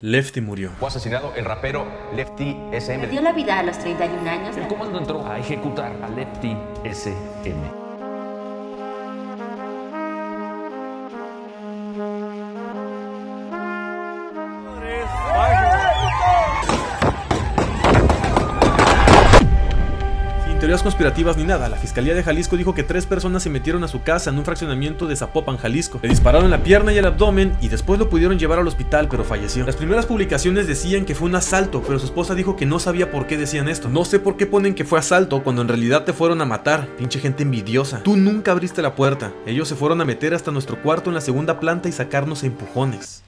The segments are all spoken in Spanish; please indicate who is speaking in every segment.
Speaker 1: Lefty murió.
Speaker 2: Fue asesinado el rapero Lefty SM.
Speaker 3: Perdió la vida a los 31 años.
Speaker 4: El comando entró a ejecutar a Lefty SM.
Speaker 1: Teorías conspirativas ni nada, la Fiscalía de Jalisco dijo que tres personas se metieron a su casa en un fraccionamiento de Zapopan, Jalisco. Le dispararon la pierna y el abdomen y después lo pudieron llevar al hospital, pero falleció. Las primeras publicaciones decían que fue un asalto, pero su esposa dijo que no sabía por qué decían esto. No sé por qué ponen que fue asalto cuando en realidad te fueron a matar, pinche gente envidiosa. Tú nunca abriste la puerta. Ellos se fueron a meter hasta nuestro cuarto en la segunda planta y sacarnos a empujones.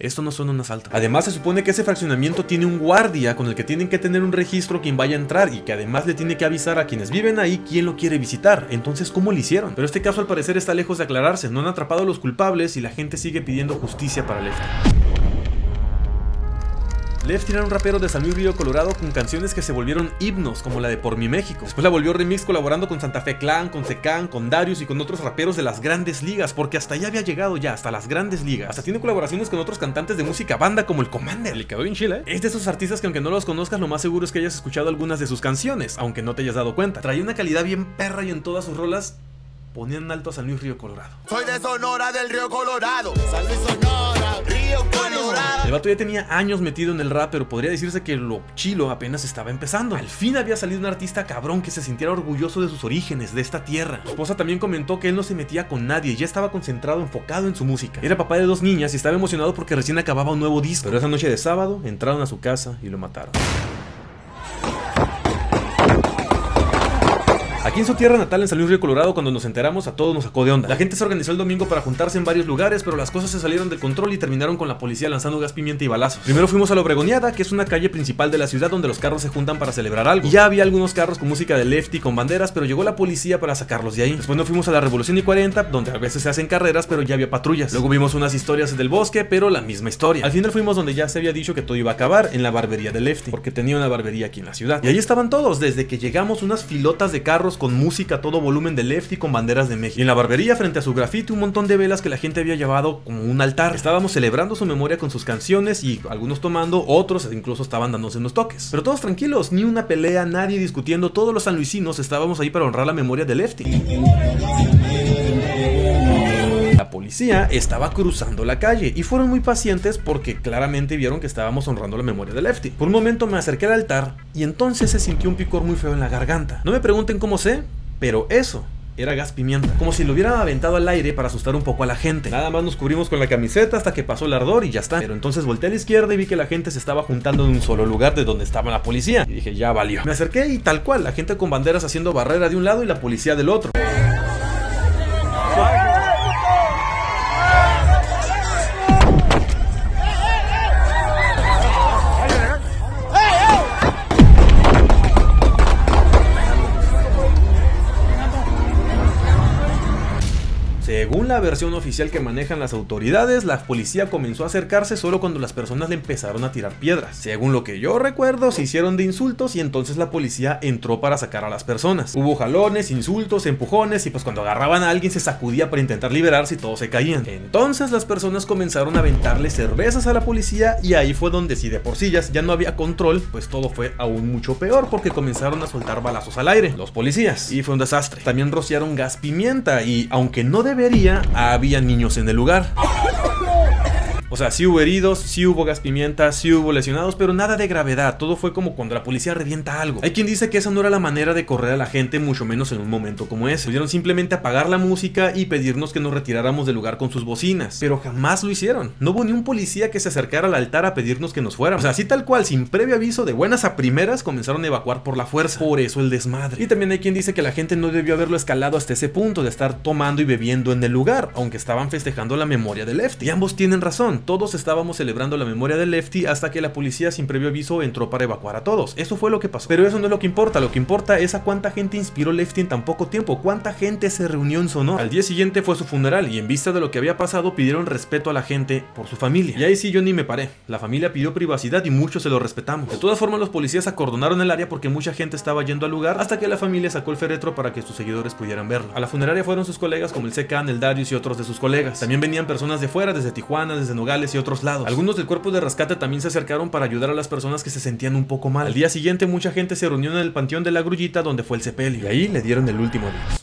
Speaker 1: Esto no suena un asalto. Además, se supone que ese fraccionamiento tiene un guardia con el que tienen que tener un registro quien vaya a entrar y que además le tiene que avisar a quienes viven ahí quién lo quiere visitar. Entonces, ¿cómo lo hicieron? Pero este caso al parecer está lejos de aclararse. No han atrapado a los culpables y la gente sigue pidiendo justicia para Lefty. Lefty era un rapero de San Luis Río Colorado con canciones que se volvieron himnos, como la de Por mi México. Después la volvió remix colaborando con Santa Fe Clan, con Secan, con Darius y con otros raperos de las grandes ligas, porque hasta allá había llegado ya, hasta las grandes ligas. Hasta tiene colaboraciones con otros cantantes de música banda como el Commander. Le quedó bien chile, ¿eh? Es de esos artistas que aunque no los conozcas, lo más seguro es que hayas escuchado algunas de sus canciones, aunque no te hayas dado cuenta. Traía una calidad bien perra y en todas sus rolas ponían alto a San Luis Río Colorado.
Speaker 5: Soy de Sonora del Río Colorado. San Luis Sonora, Río Colorado.
Speaker 1: El vato ya tenía años metido en el rap, pero podría decirse que lo chilo apenas estaba empezando. Al fin había salido un artista cabrón que se sintiera orgulloso de sus orígenes, de esta tierra. Su esposa también comentó que él no se metía con nadie, ya estaba concentrado, enfocado en su música. Era papá de dos niñas y estaba emocionado porque recién acababa un nuevo disco. Pero esa noche de sábado entraron a su casa y lo mataron. Aquí en su tierra natal, en San Luis Río Colorado, cuando nos enteramos, a todos nos sacó de onda. La gente se organizó el domingo para juntarse en varios lugares, pero las cosas se salieron del control y terminaron con la policía lanzando gas pimienta y balazos. Primero fuimos a la Obregoneada, que es una calle principal de la ciudad donde los carros se juntan para celebrar algo. Ya había algunos carros con música de lefty, con banderas, pero llegó la policía para sacarlos de ahí. Después nos fuimos a la Revolución y 40, donde a veces se hacen carreras, pero ya había patrullas. Luego vimos unas historias del bosque, pero la misma historia. Al final fuimos donde ya se había dicho que todo iba a acabar, en la barbería de lefty, porque tenía una barbería aquí en la ciudad. Y ahí estaban todos, desde que llegamos unas filotas de carros con música todo volumen de Lefty con banderas de México. Y en la barbería, frente a su grafiti, un montón de velas que la gente había llevado como un altar. Estábamos celebrando su memoria con sus canciones y algunos tomando, otros incluso estaban dándose unos toques. Pero todos tranquilos, ni una pelea, nadie discutiendo, todos los sanluisinos estábamos ahí para honrar la memoria de Lefty. Policía estaba cruzando la calle y fueron muy pacientes porque claramente vieron que estábamos honrando la memoria de Lefty. Por un momento me acerqué al altar y entonces se sintió un picor muy feo en la garganta. No me pregunten cómo sé, pero eso era gas pimienta. Como si lo hubieran aventado al aire para asustar un poco a la gente. Nada más nos cubrimos con la camiseta hasta que pasó el ardor y ya está. Pero entonces volteé a la izquierda y vi que la gente se estaba juntando en un solo lugar de donde estaba la policía. Y dije, ya valió. Me acerqué y tal cual, la gente con banderas haciendo barrera de un lado y la policía del otro. La versión oficial que manejan las autoridades, la policía comenzó a acercarse solo cuando las personas le empezaron a tirar piedras. Según lo que yo recuerdo, se hicieron de insultos y entonces la policía entró para sacar a las personas. Hubo jalones, insultos, empujones y pues cuando agarraban a alguien se sacudía para intentar liberarse y todos se caían. Entonces las personas comenzaron a aventarle cervezas a la policía y ahí fue donde si de por sí ya no había control, pues todo fue aún mucho peor porque comenzaron a soltar balazos al aire, los policías, y fue un desastre. También rociaron gas pimienta y aunque no debe había niños en el lugar. O sea, sí hubo heridos, sí hubo gas pimienta, sí hubo lesionados, pero nada de gravedad. Todo fue como cuando la policía revienta algo. Hay quien dice que esa no era la manera de correr a la gente, mucho menos en un momento como ese. Pudieron simplemente apagar la música y pedirnos que nos retiráramos del lugar con sus bocinas. Pero jamás lo hicieron. No hubo ni un policía que se acercara al altar a pedirnos que nos fuéramos. O sea, así tal cual, sin previo aviso, de buenas a primeras, comenzaron a evacuar por la fuerza. Por eso el desmadre. Y también hay quien dice que la gente no debió haberlo escalado hasta ese punto de estar tomando y bebiendo en el lugar, aunque estaban festejando la memoria de Lefty. Y ambos tienen razón todos estábamos celebrando la memoria de Lefty hasta que la policía sin previo aviso entró para evacuar a todos. Eso fue lo que pasó. Pero eso no es lo que importa, lo que importa es a cuánta gente inspiró Lefty en tan poco tiempo, cuánta gente se reunió en su honor. Al día siguiente fue su funeral y en vista de lo que había pasado pidieron respeto a la gente por su familia. Y ahí sí yo ni me paré. La familia pidió privacidad y muchos se lo respetamos. De todas formas los policías acordonaron el área porque mucha gente estaba yendo al lugar hasta que la familia sacó el féretro para que sus seguidores pudieran verlo. A la funeraria fueron sus colegas como el Secan, el Darius y otros de sus colegas. También venían personas de fuera, desde Tijuana, desde Nogales Nogales y otros lados. Algunos del cuerpo de rescate también se acercaron para ayudar a las personas que se sentían un poco mal. Al día siguiente mucha gente se reunió en el panteón de la grullita donde fue el sepelio y ahí le dieron el último adiós.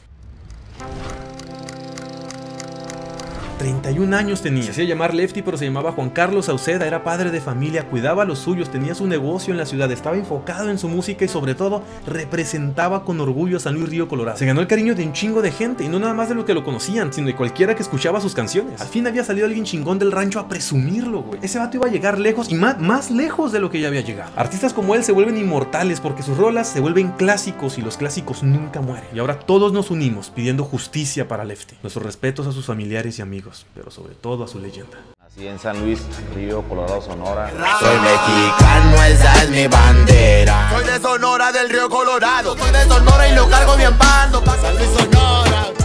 Speaker 1: 31 años tenía. Se hacía llamar Lefty, pero se llamaba Juan Carlos Sauceda, era padre de familia, cuidaba a los suyos, tenía su negocio en la ciudad, estaba enfocado en su música y sobre todo representaba con orgullo a San Luis Río Colorado. Se ganó el cariño de un chingo de gente y no nada más de lo que lo conocían, sino de cualquiera que escuchaba sus canciones. Al fin había salido alguien chingón del rancho a presumirlo, güey. Ese vato iba a llegar lejos y más, más lejos de lo que ya había llegado. Artistas como él se vuelven inmortales porque sus rolas se vuelven clásicos y los clásicos nunca mueren. Y ahora todos nos unimos pidiendo justicia para Lefty. Nuestros respetos a sus familiares y amigos, pero sobre todo a su leyenda.
Speaker 6: Nací en San Luis, Río Colorado, Sonora.
Speaker 5: Soy mexicano, esa es mi bandera. Soy de Sonora del Río Colorado. Soy de Sonora y lo cargo bien bando. San Luis, Sonora.